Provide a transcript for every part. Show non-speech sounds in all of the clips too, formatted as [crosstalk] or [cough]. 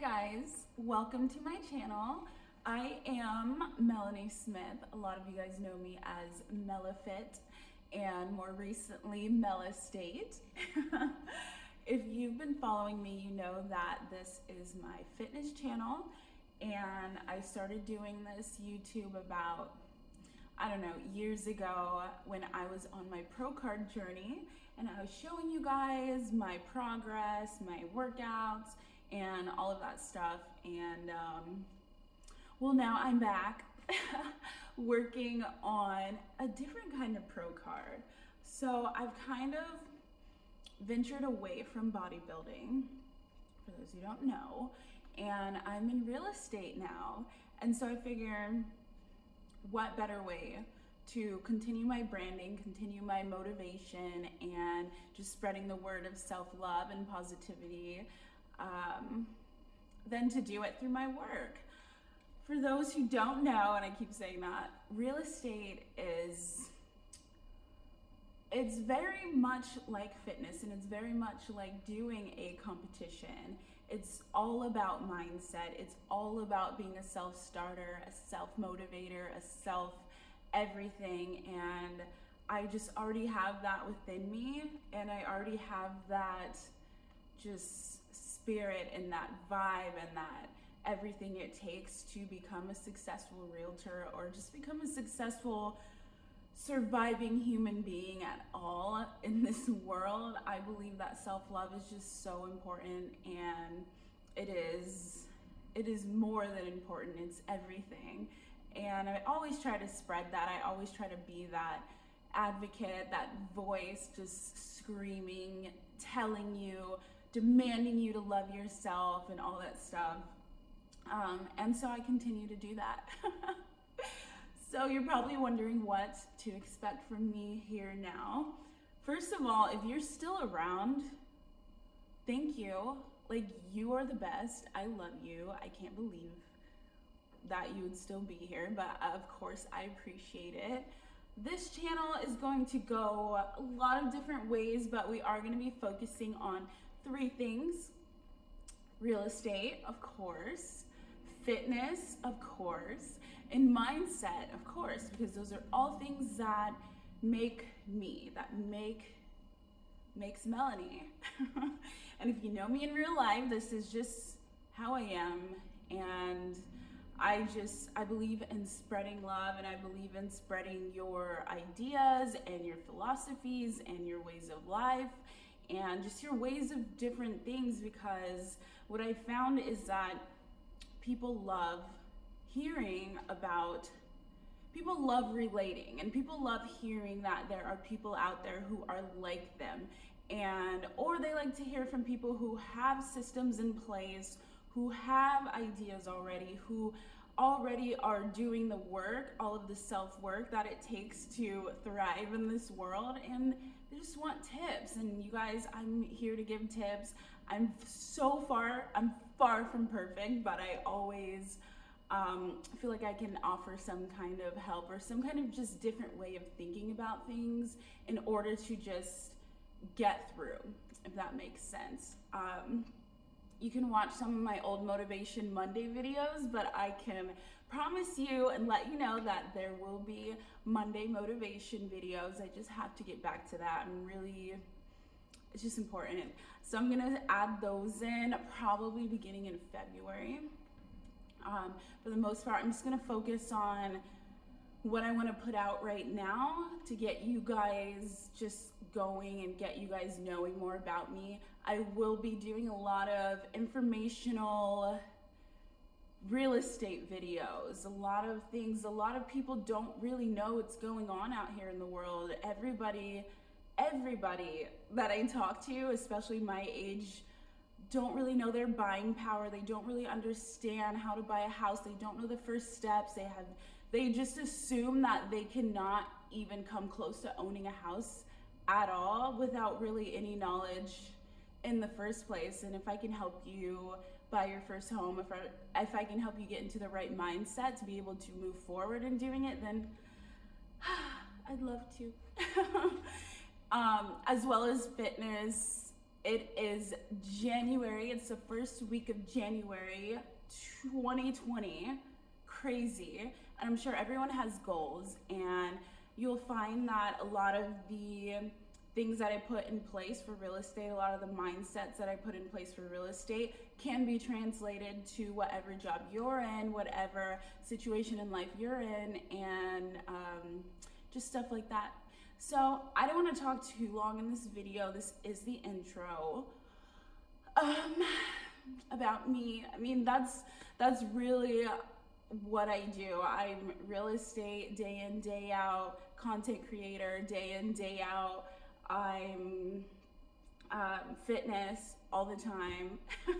guys, welcome to my channel. I am Melanie Smith. A lot of you guys know me as MellaFit and more recently MelEstate. [laughs] if you've been following me, you know that this is my fitness channel and I started doing this YouTube about I don't know, years ago when I was on my pro card journey and I was showing you guys my progress, my workouts, and all of that stuff. And um, well, now I'm back [laughs] working on a different kind of pro card. So I've kind of ventured away from bodybuilding, for those who don't know, and I'm in real estate now. And so I figure what better way to continue my branding, continue my motivation, and just spreading the word of self love and positivity um, than to do it through my work. For those who don't know, and I keep saying that, real estate is it's very much like fitness and it's very much like doing a competition. It's all about mindset. It's all about being a self starter, a self motivator, a self everything. And I just already have that within me. And I already have that just spirit and that vibe and that everything it takes to become a successful realtor or just become a successful surviving human being at all in this world. I believe that self-love is just so important and it is it is more than important. It's everything. And I always try to spread that. I always try to be that advocate, that voice just screaming, telling you, demanding you to love yourself and all that stuff. Um, and so I continue to do that. [laughs] So you're probably wondering what to expect from me here now. First of all, if you're still around, thank you. Like, you are the best. I love you. I can't believe that you would still be here, but of course, I appreciate it. This channel is going to go a lot of different ways, but we are going to be focusing on three things. Real estate, of course, fitness, of course, and mindset, of course, because those are all things that make me, that make makes Melanie. [laughs] and if you know me in real life, this is just how I am. And I just I believe in spreading love and I believe in spreading your ideas and your philosophies and your ways of life and just your ways of different things because what I found is that people love hearing about people love relating and people love hearing that there are people out there who are like them. And or they like to hear from people who have systems in place who have ideas already who already are doing the work all of the self work that it takes to thrive in this world and they just want tips and you guys i'm here to give tips i'm so far i'm far from perfect but i always um, feel like I can offer some kind of help or some kind of just different way of thinking about things in order to just get through, if that makes sense. Um, you can watch some of my old Motivation Monday videos, but I can promise you and let you know that there will be Monday motivation videos. I just have to get back to that. I'm really, it's just important. So I'm gonna add those in probably beginning in February. Um, for the most part, I'm just gonna focus on what I want to put out right now to get you guys just going and get you guys knowing more about me. I will be doing a lot of informational real estate videos, a lot of things. A lot of people don't really know what's going on out here in the world. Everybody, everybody that I talk to, especially my age don't really know their buying power. They don't really understand how to buy a house. They don't know the first steps. They have they just assume that they cannot even come close to owning a house at all without really any knowledge in the first place. And if I can help you buy your first home, if I, if I can help you get into the right mindset to be able to move forward in doing it, then [sighs] I'd love to. [laughs] um, as well as fitness It is January. It's the first week of January 2020. Crazy. And I'm sure everyone has goals, and you'll find that a lot of the things that I put in place for real estate, a lot of the mindsets that I put in place for real estate can be translated to whatever job you're in, whatever situation in life you're in, and um, just stuff like that. So I don't want to talk too long in this video. This is the intro. Um, about me. I mean, that's that's really what I do. I'm real estate day in day out, content creator day in day out. I'm um, fitness all the time. [laughs]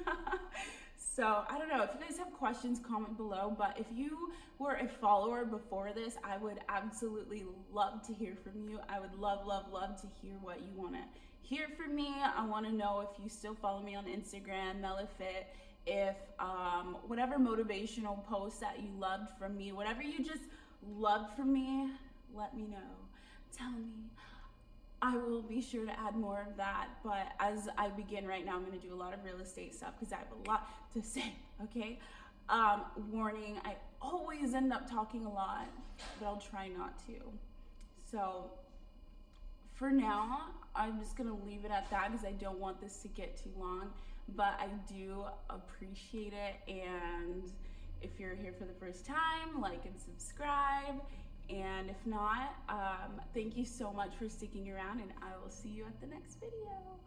so I don't know if you guys have questions, comment below. But if you were a follower before this, I would absolutely love to hear from you. I would love, love, love to hear what you want to hear from me. I want to know if you still follow me on Instagram, MellaFit. If um, whatever motivational post that you loved from me, whatever you just loved from me, let me know. Tell me. I will be sure to add more of that. But as I begin right now, I'm going to do a lot of real estate stuff because I have a lot to say. [laughs] Okay. Um, warning: I always end up talking a lot, but I'll try not to. So for now, I'm just going to leave it at that because I don't want this to get too long. But I do appreciate it. And if you're here for the first time, like and subscribe. And if not, um, thank you so much for sticking around, and I will see you at the next video.